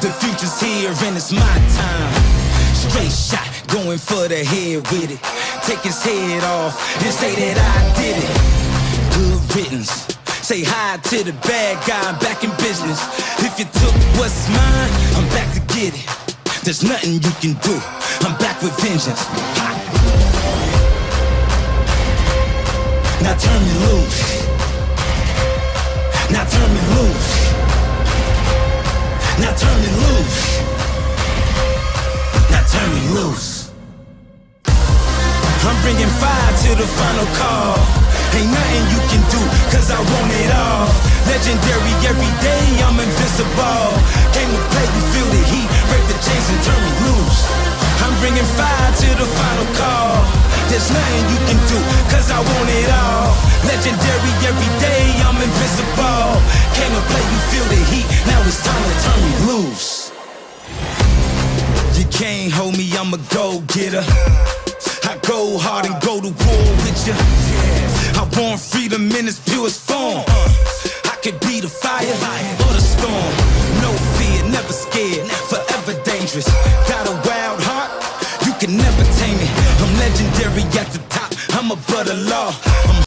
The future's here and it's my time. Straight shot, going for the head with it. Take his head off and say that I did it. Good riddance. Say hi to the bad guy, I'm back in business. If you took what's mine, I'm back to get it. There's nothing you can do. I'm back with vengeance. Ha. Now turn me loose. Bringing fire to the final call. Ain't nothing you can do, cause I want it all. Legendary every day, I'm invincible. Came to play, you feel the heat, break the chains and turn me loose. I'm bringing fire to the final call. There's nothing you can do, cause I want it all. Legendary every day, I'm invincible. Came to play, you feel the heat, now it's time to turn me loose. You can't hold me, I'm a go-getter. I go hard and go to war with you. I want freedom in its purest form. I could be the fire or the storm. No fear, never scared, forever dangerous. Got a wild heart, you can never tame it. I'm legendary at the top, I'm above the law.